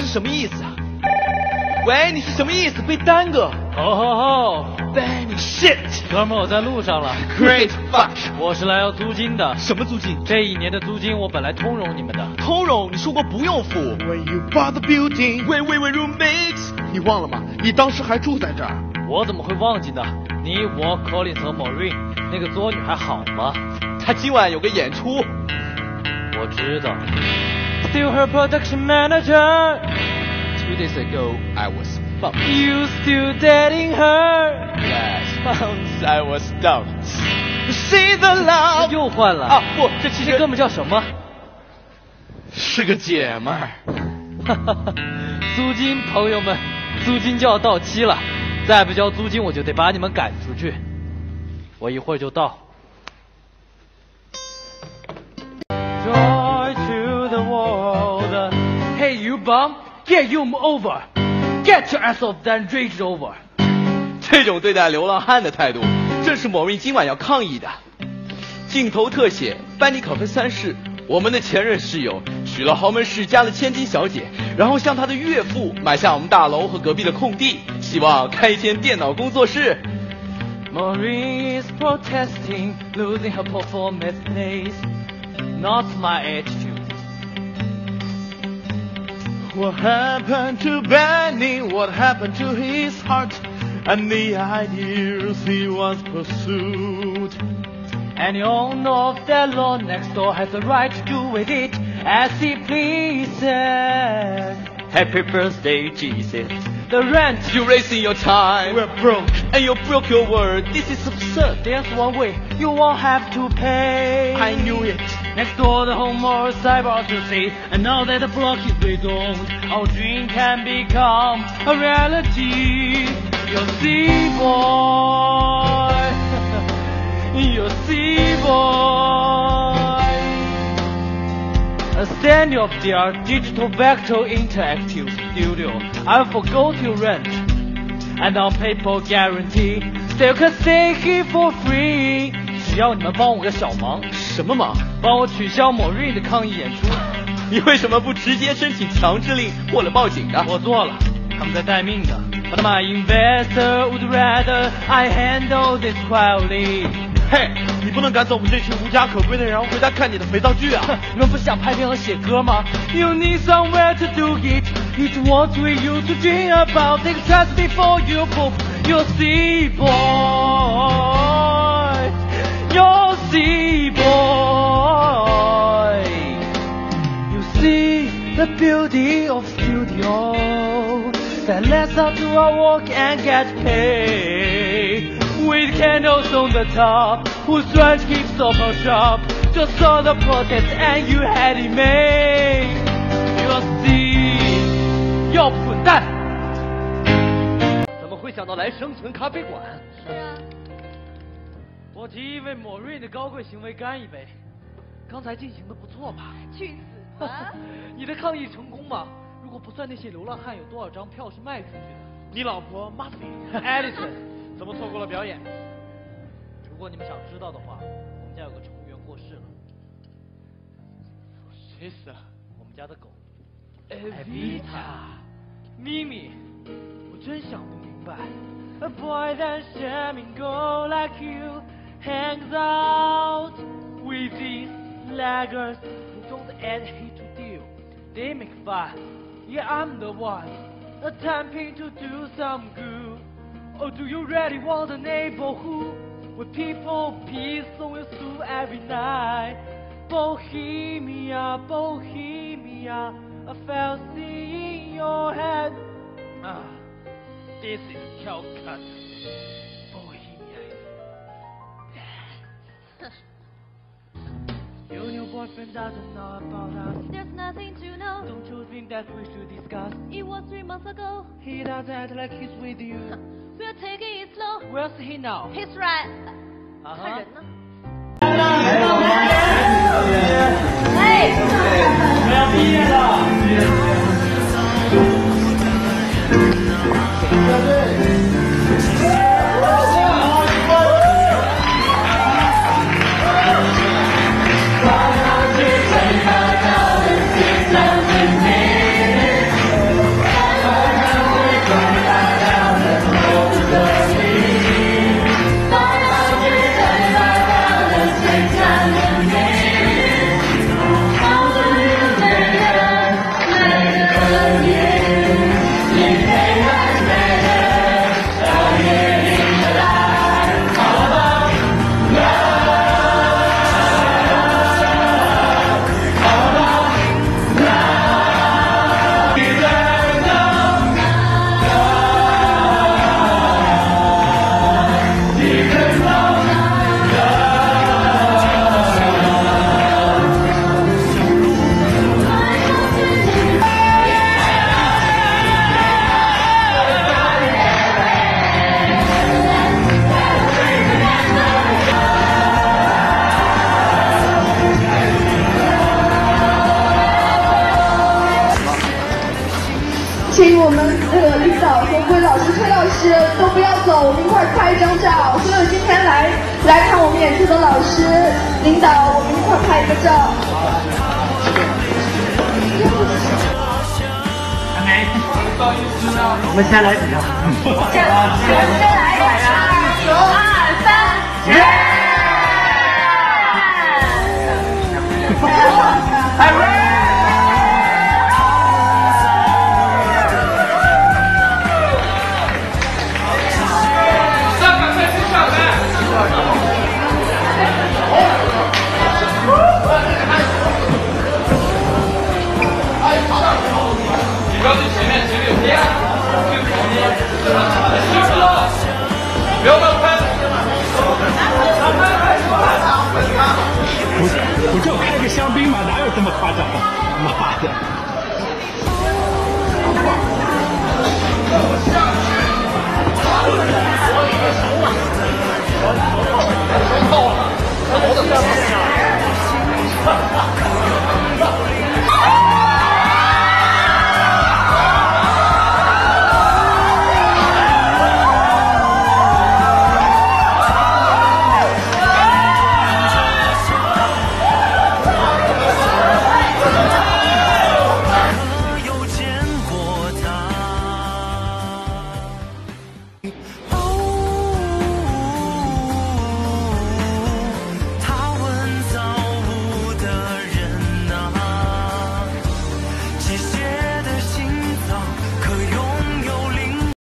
什么意思啊？喂，你是什么意思？被耽搁？哦吼吼 Benny shit！哥们，我在路上了。Great fuck！我是来要租金的。什么租金？这一年的租金我本来通融你们的。通融？你说过不用付。When you bought the building，喂喂喂，roommates！你忘了吗？你当时还住在这儿。我怎么会忘记呢？你我 Colin 和 Maureen 那个作女还好吗？她今晚有个演出。我知道。Still her production manager. Two days ago, I was fucked. You still dating her? Last month, I was dumped. See the love. 又换了啊！不，这其实这哥们叫什么？是个姐们儿。哈哈哈，租金，朋友们，租金就要到期了，再不交租金我就得把你们赶出去。我一会儿就到。Bum, get you over. Get your ass off then rage over. 这种对待流浪汉的态度，正是某人今晚要抗议的。镜头特写：班尼考芬三世，我们的前任室友娶了豪门世家的千金小姐，然后向他的岳父买下我们大楼和隔壁的空地，希望开一间电脑工作室。Maureen is protesting, losing her performance place. Not my attitude. What happened to Benny? What happened to his heart? And the ideals he once pursued. And the owner of that lawn next door has the right to do with it as he pleases. Happy birthday, Jesus. The rent, You wasting your time, We're broke. and you broke your word. This is absurd. there's one way you won't have to pay. I knew it. Next door, the home or cyber to say, and now that the block is rezoned, our dream can become a reality. You see, boy, you see, boy. stand of their digital vector interactive studio. I forgot to rent, and on paper guarantee, still can stay here for free. 只要你们帮我个小忙，什么忙？帮我取消某日的抗议演出。你为什么不直接申请强制令或者报警呢？我做了，他们在待命的。But my investor would rather I handle this quietly。嘿，你 不能赶走我们这群无家可归的人，然后回家看你的肥皂剧啊！你们不是想拍片和写歌吗？You need somewhere to do it. It's what we used to dream about. Take a chance before you poop. You see, boy. You see, boy. You see the beauty of studio that lets us do our work and get paid. Candles on the top, whose ranch keeps up our shop. Just saw the protest and you had it made. You see，要滚蛋！怎么会想到来生存咖啡馆？是啊，我提议为某瑞的高贵行为干一杯。刚才进行的不错吧？去死吧！你的抗议成功吗？如果不算那些流浪汉，有多少张票是卖出去的？你老婆 Muffy，Edison，怎么错过了表演？如果你们想知道的话，我们家有个成员过世了，谁死了？我们家的狗。Evita，咪咪，我真想不明白。A boy that shaming girl like you hangs out with these laggards who don't add hate to deal. They make fun. Yeah, I'm the one attempting to do some good. Oh, do you really want a neighborhood where people peace will soothe every night? Bohemia, Bohemia, I felt in your head. Ah, this is Calcutta. Bohemia is You and your boyfriend doesn't know about us. There's nothing to know. Don't you think that we should discuss? It was three months ago. He doesn't act like he's with you. We're taking. Where's he now? He's right. 啊哈看人。呢。 老师崔老师都不要走，我们一块儿拍一张照。所有今天来来看我们演出的老师、领导，我们一块儿拍一个照。还没，我们先来几张。先来，一二三，耶！不要去前面，前面有电。不要乱拍。我就开个香槟嘛，哪有这么夸张？妈的！